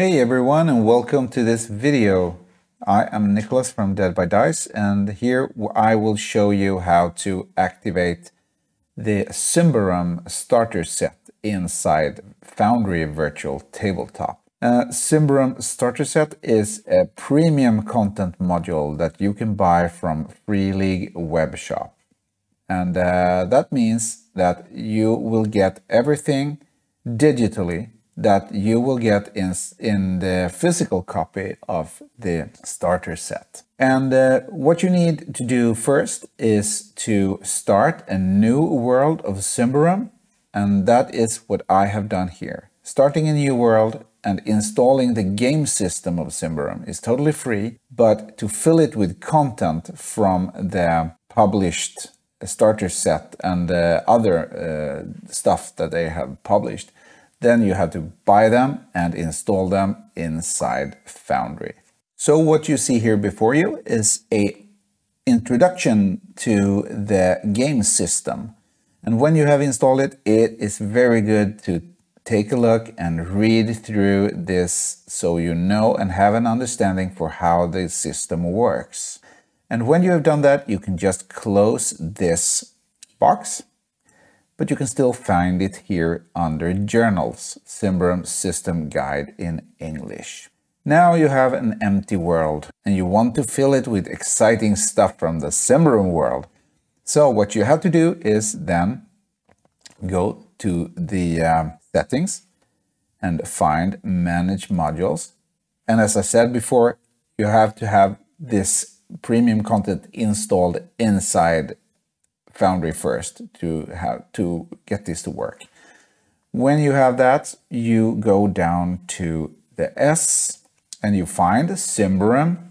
Hey everyone and welcome to this video. I am Nicholas from Dead by Dice and here I will show you how to activate the Symbaroum starter set inside Foundry Virtual Tabletop. Uh, Symbaroum starter set is a premium content module that you can buy from Free League web shop. And uh, that means that you will get everything digitally that you will get in, in the physical copy of the starter set. And uh, what you need to do first is to start a new world of Symbaroum, and that is what I have done here. Starting a new world and installing the game system of Symbaroum is totally free, but to fill it with content from the published starter set and uh, other uh, stuff that they have published, then you have to buy them and install them inside Foundry. So what you see here before you is a introduction to the game system. And when you have installed it, it is very good to take a look and read through this so you know and have an understanding for how the system works. And when you have done that, you can just close this box but you can still find it here under Journals, Symbaroum System Guide in English. Now you have an empty world and you want to fill it with exciting stuff from the Symbaroum world. So what you have to do is then go to the um, settings and find manage modules. And as I said before, you have to have this premium content installed inside Foundry first to have to get this to work. When you have that, you go down to the S and you find Symbaroum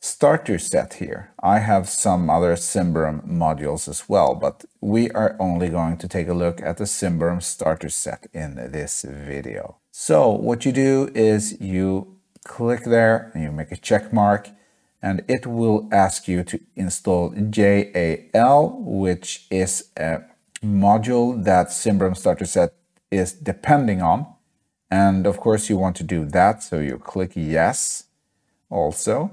starter set here. I have some other Symbaroum modules as well, but we are only going to take a look at the Symbaroum starter set in this video. So what you do is you click there and you make a check mark and it will ask you to install JAL, which is a module that Symbaroum Starter Set is depending on. And of course you want to do that, so you click yes also.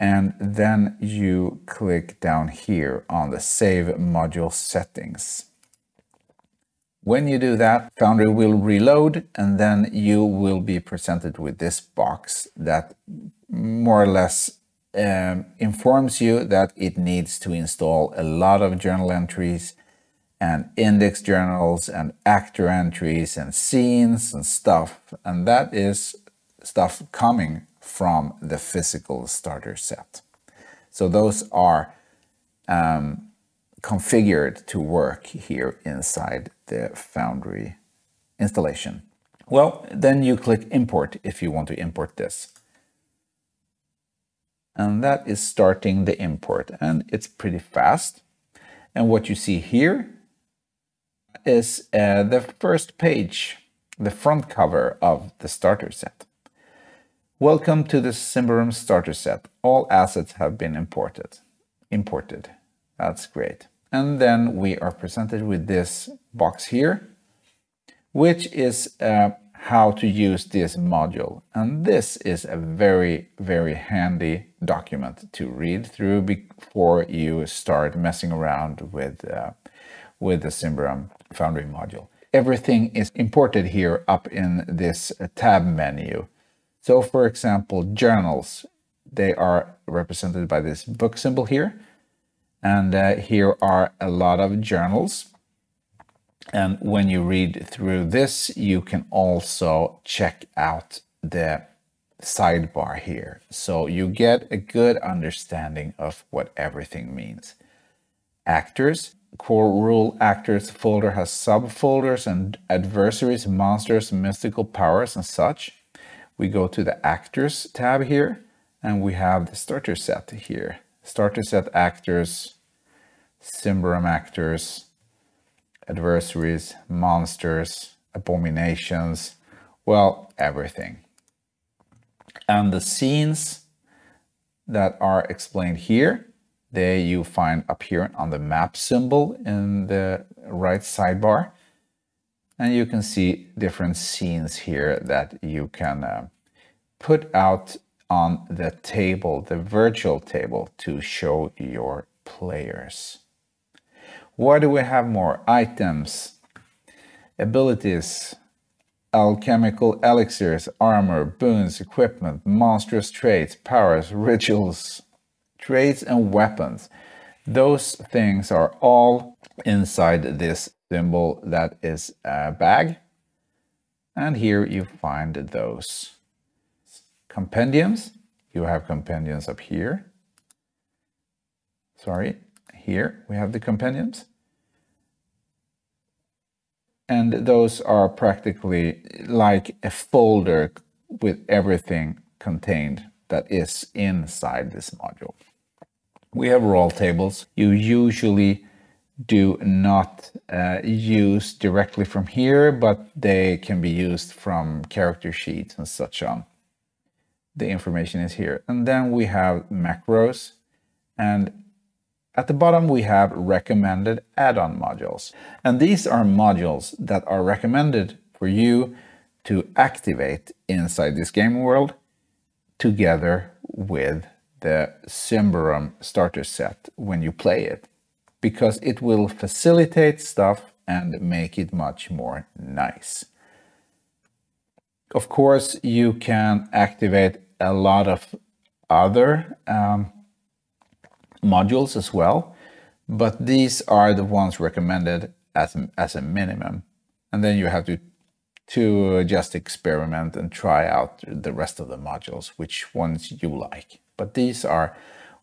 And then you click down here on the Save Module Settings. When you do that, Foundry will reload and then you will be presented with this box that more or less um, informs you that it needs to install a lot of journal entries and index journals and actor entries and scenes and stuff. And that is stuff coming from the physical starter set. So those are um, configured to work here inside the Foundry installation. Well, then you click import if you want to import this and that is starting the import and it's pretty fast. And what you see here is uh, the first page, the front cover of the starter set. Welcome to the Symbaroum starter set. All assets have been imported. Imported. That's great. And then we are presented with this box here, which is uh, how to use this module. And this is a very, very handy document to read through before you start messing around with, uh, with the Symbaroum Foundry module. Everything is imported here up in this tab menu. So for example, journals, they are represented by this book symbol here. And uh, here are a lot of journals and when you read through this, you can also check out the sidebar here. So you get a good understanding of what everything means. Actors, core rule actors folder has subfolders and adversaries, monsters, mystical powers and such. We go to the actors tab here and we have the starter set here. Starter set actors, Symbaroum actors, adversaries, monsters, abominations, well, everything. And the scenes that are explained here, they you find up here on the map symbol in the right sidebar. And you can see different scenes here that you can uh, put out on the table, the virtual table, to show your players. What do we have more? Items, abilities, alchemical elixirs, armor, boons, equipment, monstrous traits, powers, rituals, traits, and weapons. Those things are all inside this symbol that is a bag. And here you find those. Compendiums, you have compendiums up here. Sorry, here we have the compendiums. And those are practically like a folder with everything contained that is inside this module. We have roll tables. You usually do not uh, use directly from here, but they can be used from character sheets and such on. The information is here. And then we have macros. And at the bottom, we have recommended add-on modules. And these are modules that are recommended for you to activate inside this game world together with the Symbaroum starter set when you play it because it will facilitate stuff and make it much more nice. Of course, you can activate a lot of other um, modules as well, but these are the ones recommended as, as a minimum. And then you have to, to just experiment and try out the rest of the modules, which ones you like. But these are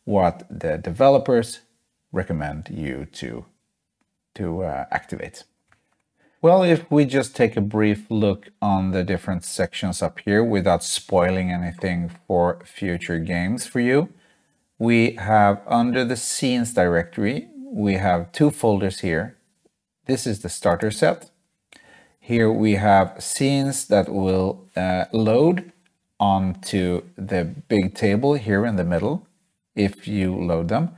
what the developers recommend you to, to uh, activate. Well, if we just take a brief look on the different sections up here without spoiling anything for future games for you, we have under the scenes directory, we have two folders here. This is the starter set. Here we have scenes that will uh, load onto the big table here in the middle if you load them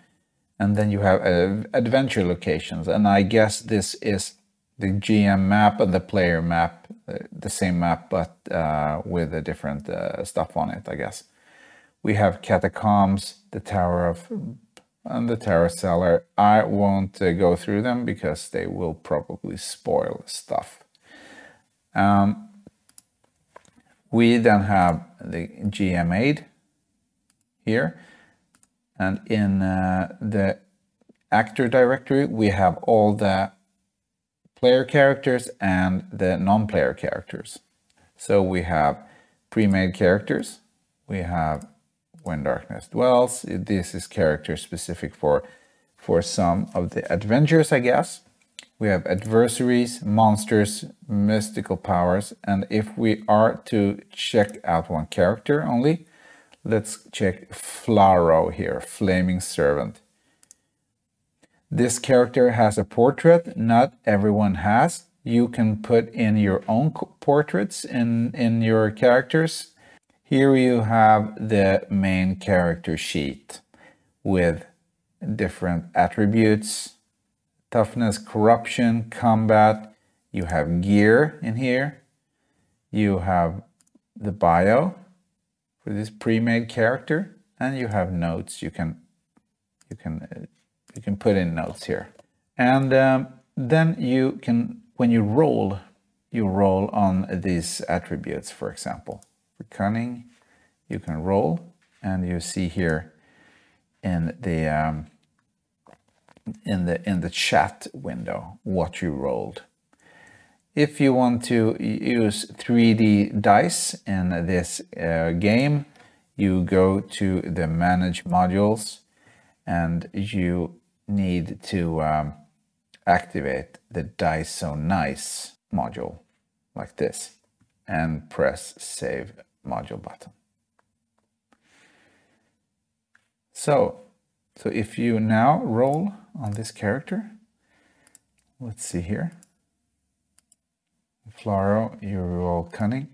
and then you have uh, adventure locations and I guess this is the GM map and the player map uh, the same map but uh, with a different uh, stuff on it I guess we have catacombs the tower of and the tower cellar I won't uh, go through them because they will probably spoil stuff um, we then have the GM aid here and in uh, the actor directory, we have all the player characters and the non-player characters. So we have pre-made characters. We have When Darkness Dwells. This is character specific for, for some of the adventures, I guess. We have adversaries, monsters, mystical powers. And if we are to check out one character only, Let's check Flaro here, Flaming Servant. This character has a portrait, not everyone has. You can put in your own portraits in, in your characters. Here you have the main character sheet with different attributes, toughness, corruption, combat. You have gear in here. You have the bio, for this pre-made character and you have notes you can you can you can put in notes here and um, then you can when you roll you roll on these attributes for example for cunning. You can roll and you see here in the um, in the in the chat window what you rolled. If you want to use 3D dice in this uh, game, you go to the Manage Modules and you need to um, activate the Dice So Nice module like this and press Save Module button. So, so if you now roll on this character, let's see here. Flaro, you're all cunning.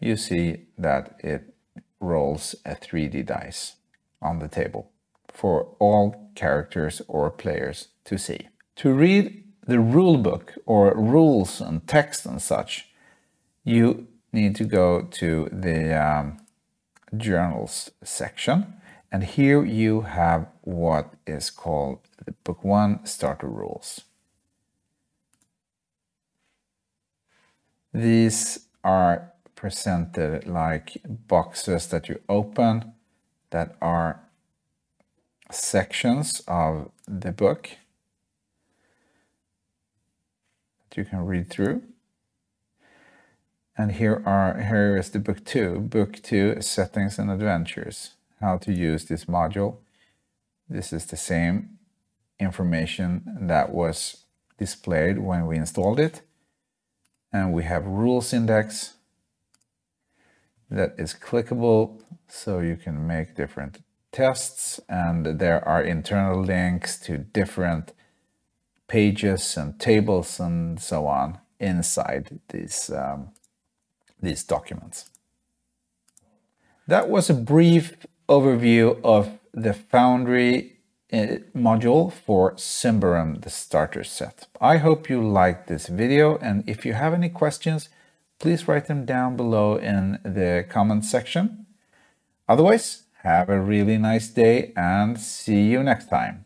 You see that it rolls a 3D dice on the table for all characters or players to see. To read the rule book or rules and text and such, you need to go to the um, journals section. And here you have what is called the book one starter rules. These are presented like boxes that you open that are sections of the book that you can read through. And here are here is the book two, book two settings and adventures, how to use this module. This is the same information that was displayed when we installed it. And we have rules index that is clickable so you can make different tests and there are internal links to different pages and tables and so on inside these, um, these documents. That was a brief overview of the Foundry uh, module for Symbaroum, the starter set. I hope you liked this video and if you have any questions, please write them down below in the comment section. Otherwise, have a really nice day and see you next time.